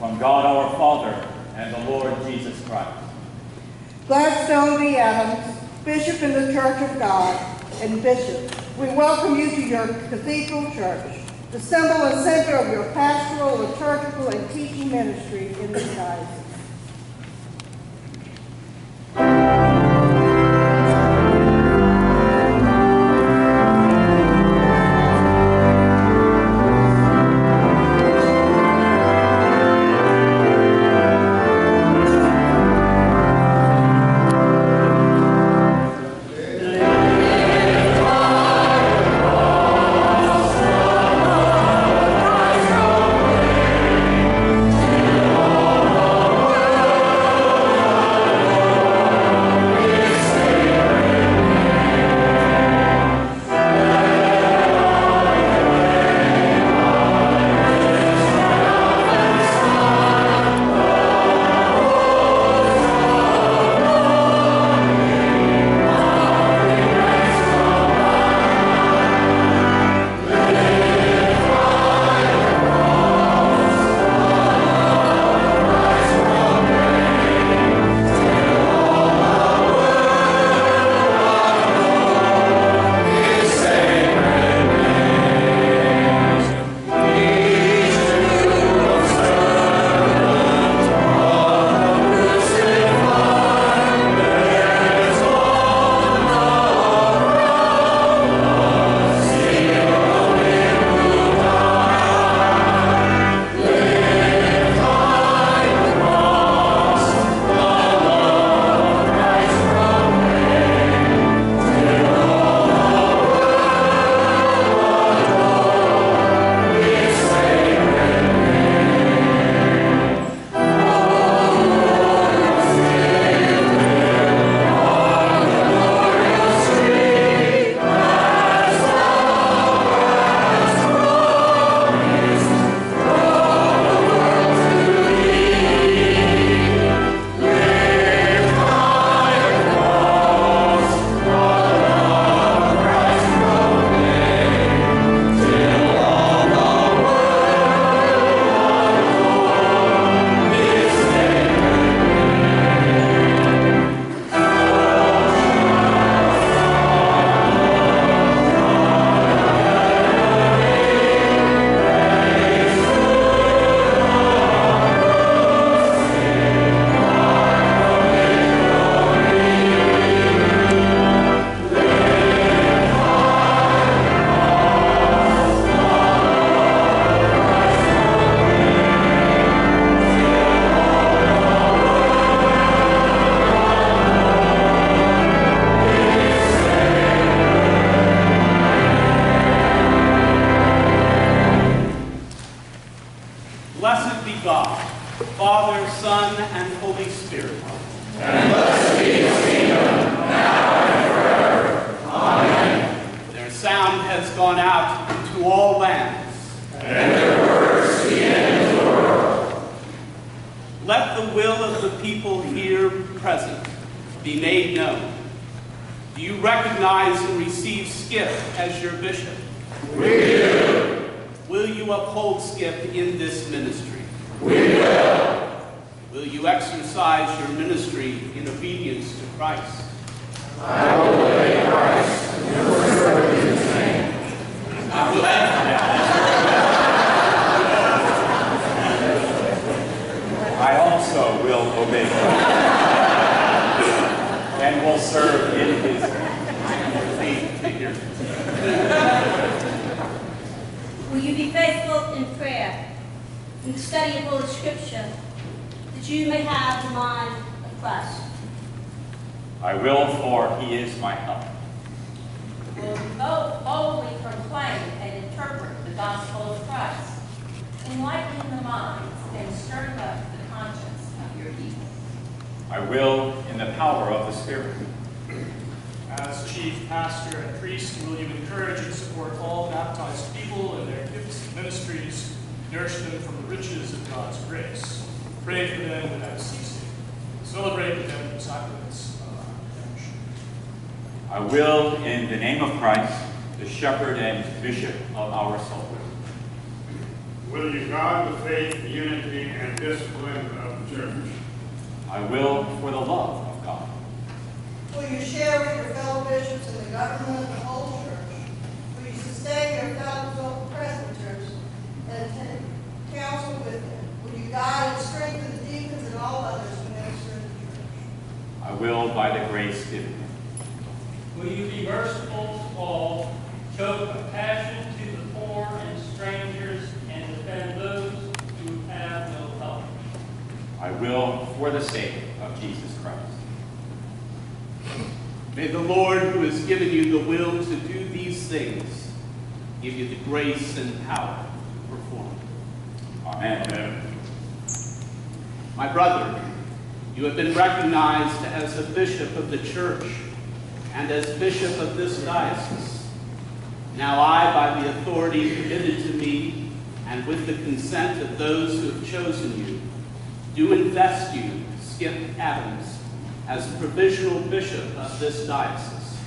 from God our Father and the Lord Jesus Christ. Gladstone B. Adams, Bishop in the Church of God, and Bishop, we welcome you to your Cathedral Church, the symbol and center of your pastoral, liturgical, and teaching ministry in this diocese. Son, and Holy Spirit. And let's be seeing. Their sound has gone out into all lands. And their words to the end of the world. Let the will of the people here present be made known. Do you recognize and receive Skip as your bishop? We do. Will you uphold Skip in this ministry? We will. Will you exercise your ministry in obedience to Christ? I will obey Christ. I also will obey Christ and will serve in his Please, to hear. Will you be faithful in prayer, in the study of Holy Scripture, that you may have the mind of Christ? I will, for he is my help. will bo- boldly proclaim and interpret the gospel of Christ, enlightening the minds and stirring up the conscience of your people. I will, in the power of the Spirit. As chief pastor and priest, will you encourage and support all baptized people in their gifts and ministries, nourish them from the riches of God's grace, pray for them without ceasing, celebrate with them the sacraments of our redemption? I will, in the name of Christ, the shepherd and bishop of our soul. Will you guard the faith, unity, and discipline of the church? I will, for the love of God. Will you share with your fellow bishops and the government of the whole church? Will you sustain your fellow presbyters and attend counsel with them? Will guide and strengthen the deacons and all others who minister in the church? I will by the grace given me. Will you be merciful to all, show compassion to the poor and strangers, and defend those who have no help? I will for the sake of Jesus Christ. May the Lord, who has given you the will to do these things, give you the grace and power to perform. Amen. Amen. My brother, you have been recognized as a bishop of the church and as bishop of this diocese. Now I, by the authority committed to me and with the consent of those who have chosen you, do invest you, Skip Adams, as provisional bishop of this diocese,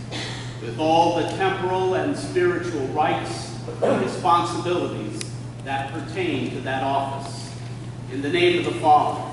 with all the temporal and spiritual rights and responsibilities that pertain to that office. In the name of the Father,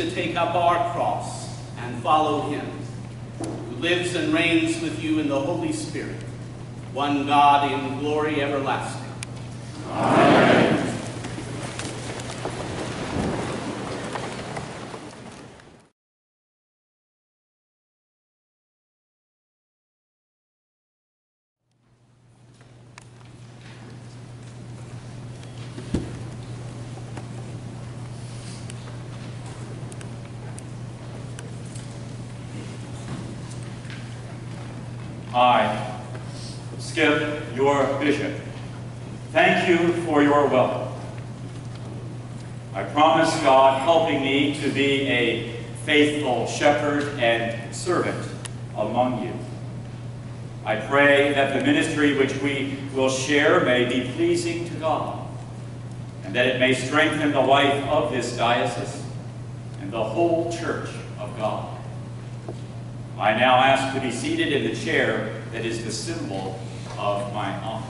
To take up our cross and follow him, who lives and reigns with you in the Holy Spirit, one God in glory everlasting. I, Skip, your bishop, thank you for your welcome. I promise God helping me to be a faithful shepherd and servant among you. I pray that the ministry which we will share may be pleasing to God, and that it may strengthen the life of this diocese and the whole church of God. I now ask to be seated in the chair that is the symbol of my office.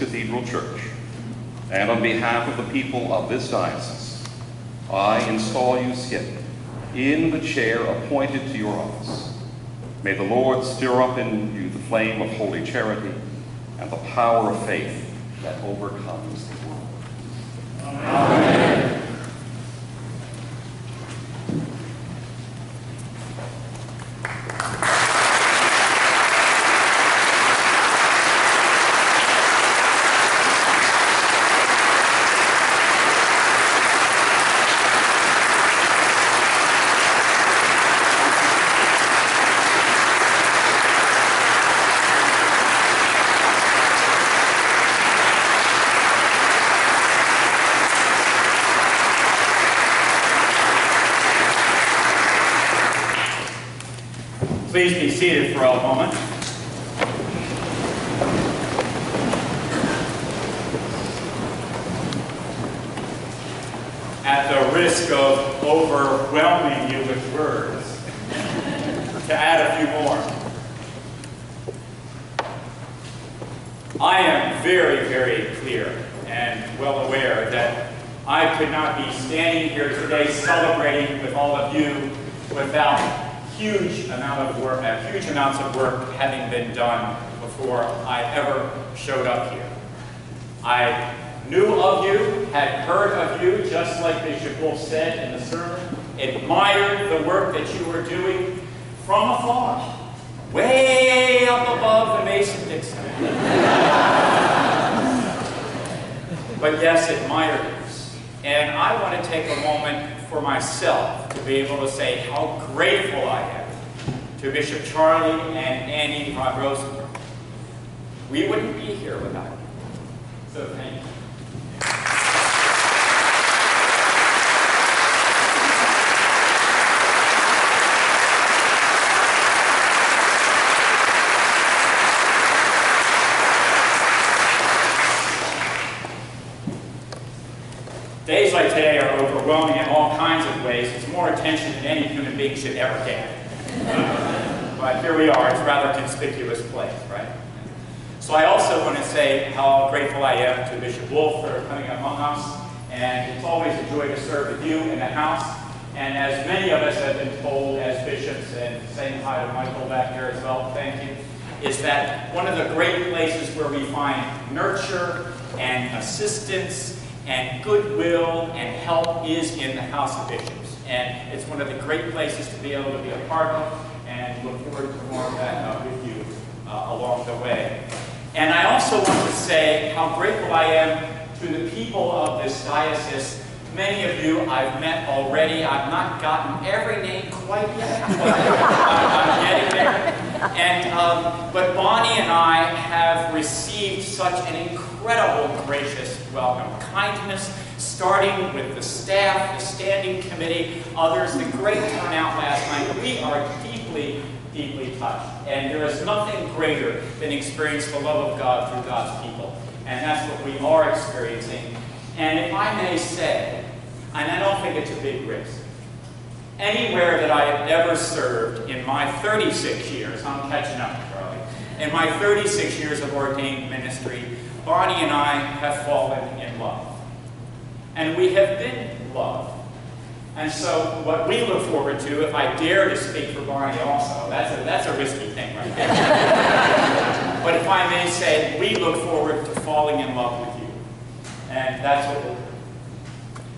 Cathedral church, and on behalf of the people of this diocese, I install you, Skip, in the chair appointed to your office. May the Lord stir up in you the flame of holy charity and the power of faith that overcomes the world. Please be seated for a moment. At the risk of overwhelming you with words, to add a few more. I am very, very clear and well aware that I could not be standing here today celebrating with all of you without huge amount of work, uh, huge amounts of work having been done before I ever showed up here. I knew of you, had heard of you, just like Bishop Wolf said in the sermon, admired the work that you were doing from afar, way up above the Mason-Dixon. but yes, admired it. And I want to take a moment for myself to be able to say how grateful I am to Bishop Charlie and Annie von Rosenberg. We wouldn't be here without you. So thank you. Days like today are overwhelming in all kinds of ways. It's more attention than any human being should ever get. but here we are. It's a rather conspicuous place, right? So I also want to say how grateful I am to Bishop Wolf for coming among us. And it's always a joy to serve with you in the house. And as many of us have been told as bishops, and saying hi to Michael back there as well, thank you, is that one of the great places where we find nurture and assistance and goodwill and help is in the House of Bishops. And it's one of the great places to be able to be a part of and look forward to more of that uh, with you uh, along the way. And I also want to say how grateful I am to the people of this diocese. Many of you I've met already. I've not gotten every name quite yet, but I'm getting there. And, um, but Bonnie and I have received such an incredible gracious welcome. Kindness, starting with the staff, the standing committee, others, the great turnout last night. We are deeply, deeply touched. And there is nothing greater than experience the love of God through God's people. And that's what we are experiencing. And if I may say, and I don't think it's a big risk, anywhere that I have ever served in my 36 years, I'm catching up, Charlie, in my 36 years of ordained ministry, Bonnie and I have fallen in love. And we have been loved. And so what we look forward to, if I dare to speak for Bonnie also, that's a, that's a risky thing right there. but if I may say, we look forward to falling in love with you. And that's what we'll do.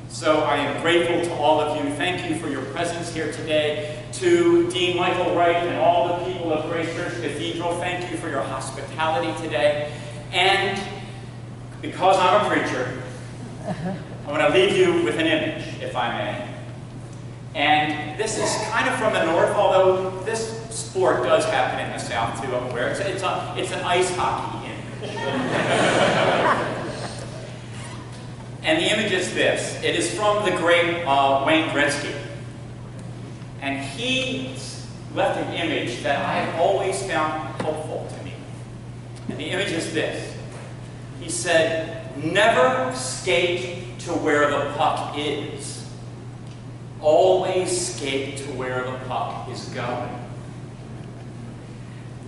So I am grateful to all of you. Thank you for your presence here today. To Dean Michael Wright and all the people of Grace Church Cathedral, thank you for your hospitality today. And because I'm a preacher, I want to leave you with an image, if I may. And this is kind of from the north, although this sport does happen in the south too, I'm aware. It's, it's, a, it's an ice hockey image. and the image is this. It is from the great uh, Wayne Gretzky. And he left an image that I have always found helpful to. And the image is this. He said, never skate to where the puck is. Always skate to where the puck is going.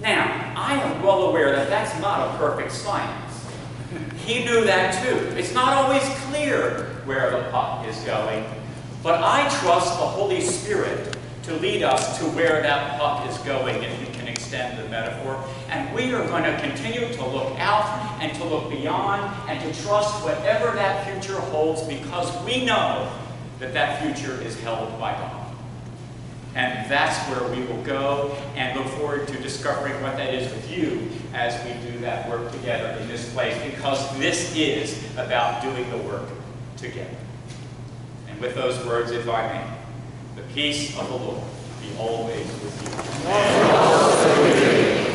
Now, I am well aware that that's not a perfect science. He knew that too. It's not always clear where the puck is going, but I trust the Holy Spirit to lead us to where that puck is going, the metaphor. And we are going to continue to look out and to look beyond and to trust whatever that future holds because we know that that future is held by God. And that's where we will go and look forward to discovering what that is with you as we do that work together in this place because this is about doing the work together. And with those words, if I may, the peace of the Lord be always with you.